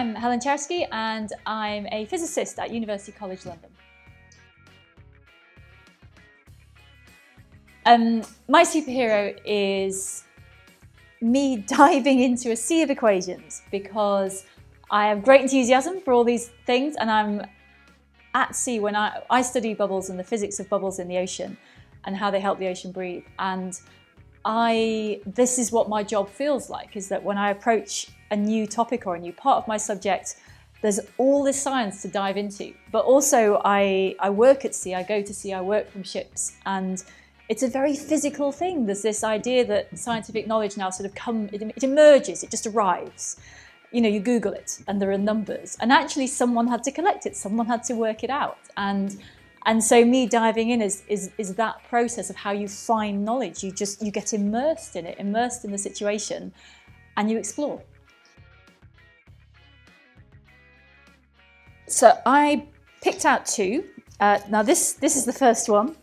I'm Helen Czerski and I'm a physicist at University College London. Um, my superhero is me diving into a sea of equations because I have great enthusiasm for all these things and I'm at sea when I, I study bubbles and the physics of bubbles in the ocean and how they help the ocean breathe. And I, this is what my job feels like, is that when I approach a new topic or a new part of my subject, there's all this science to dive into. But also I, I work at sea, I go to sea, I work from ships and it's a very physical thing. There's this idea that scientific knowledge now sort of come, it, it emerges, it just arrives. You know, you Google it and there are numbers and actually someone had to collect it, someone had to work it out. And and so me diving in is, is, is that process of how you find knowledge. You just, you get immersed in it, immersed in the situation and you explore. So I picked out two. Uh, now this, this is the first one.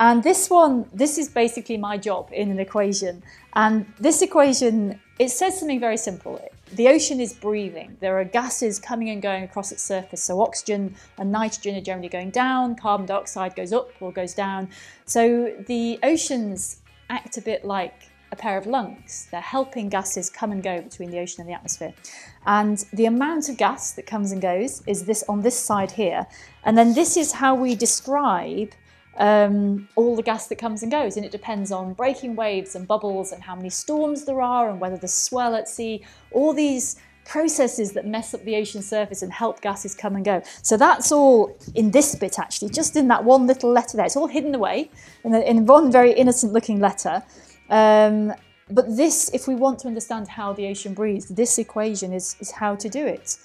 And this one, this is basically my job in an equation. And this equation, it says something very simple. The ocean is breathing. There are gases coming and going across its surface. So oxygen and nitrogen are generally going down, carbon dioxide goes up or goes down. So the oceans act a bit like a pair of lungs. They're helping gases come and go between the ocean and the atmosphere. And the amount of gas that comes and goes is this on this side here. And then this is how we describe um, all the gas that comes and goes. And it depends on breaking waves and bubbles and how many storms there are and whether the swell at sea, all these processes that mess up the ocean surface and help gases come and go. So that's all in this bit actually, just in that one little letter there. It's all hidden away in, the, in one very innocent looking letter. Um, but this, if we want to understand how the ocean breathes, this equation is, is how to do it.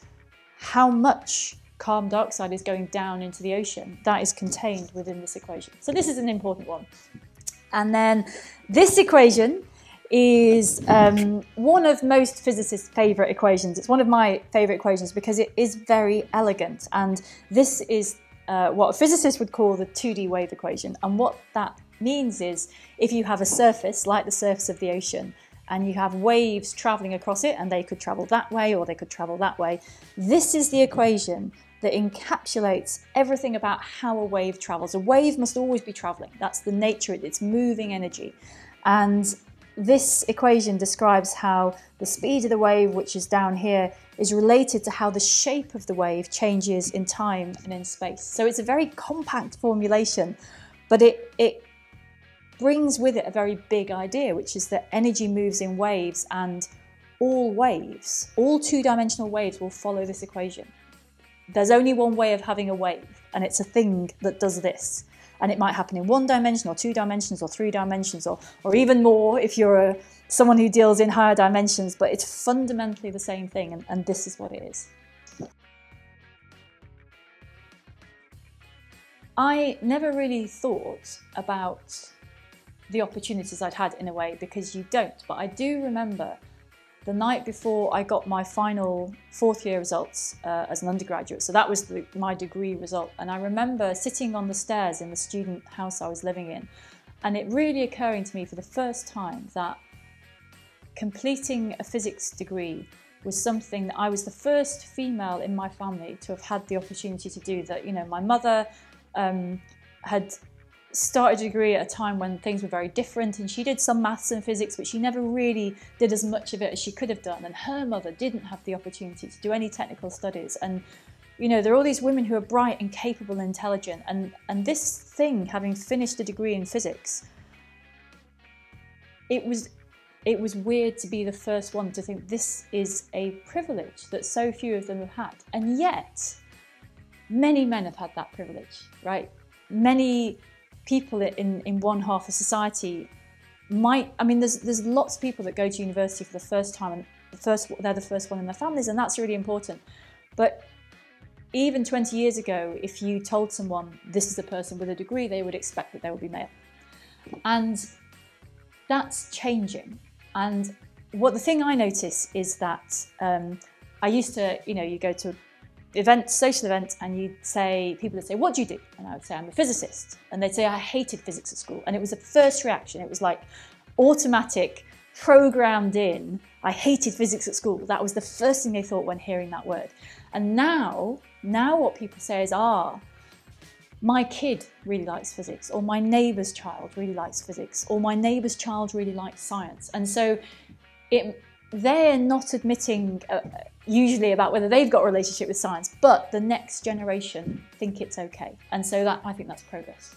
How much carbon dioxide is going down into the ocean. That is contained within this equation. So this is an important one. And then this equation is um, one of most physicists' favourite equations. It's one of my favourite equations because it is very elegant. And this is uh, what a physicist would call the 2D wave equation. And what that means is if you have a surface like the surface of the ocean and you have waves travelling across it and they could travel that way or they could travel that way, this is the equation that encapsulates everything about how a wave travels. A wave must always be traveling. That's the nature, of it's moving energy. And this equation describes how the speed of the wave, which is down here, is related to how the shape of the wave changes in time and in space. So it's a very compact formulation, but it, it brings with it a very big idea, which is that energy moves in waves and all waves, all two-dimensional waves will follow this equation there's only one way of having a wave, and it's a thing that does this. And it might happen in one dimension, or two dimensions, or three dimensions, or, or even more if you're a, someone who deals in higher dimensions, but it's fundamentally the same thing, and, and this is what it is. I never really thought about the opportunities I'd had in a way because you don't, but I do remember the night before I got my final fourth year results uh, as an undergraduate. So that was the, my degree result. And I remember sitting on the stairs in the student house I was living in, and it really occurring to me for the first time that completing a physics degree was something that I was the first female in my family to have had the opportunity to do. That, you know, my mother um, had started a degree at a time when things were very different and she did some maths and physics but she never really did as much of it as she could have done and her mother didn't have the opportunity to do any technical studies and you know there are all these women who are bright and capable and intelligent and and this thing having finished a degree in physics it was it was weird to be the first one to think this is a privilege that so few of them have had and yet many men have had that privilege right? Many people in, in one half of society might, I mean, there's, there's lots of people that go to university for the first time and the first, they're the first one in their families and that's really important. But even 20 years ago, if you told someone this is a person with a degree, they would expect that they would be male. And that's changing. And what the thing I notice is that um, I used to, you know, you go to events, social events, and you'd say, people would say, what do you do? And I would say, I'm a physicist. And they'd say, I hated physics at school. And it was the first reaction. It was like automatic programmed in. I hated physics at school. That was the first thing they thought when hearing that word. And now, now what people say is, ah, my kid really likes physics, or my neighbour's child really likes physics, or my neighbour's child really likes science. And so it, they're not admitting uh, usually about whether they've got a relationship with science, but the next generation think it's okay. And so that I think that's progress.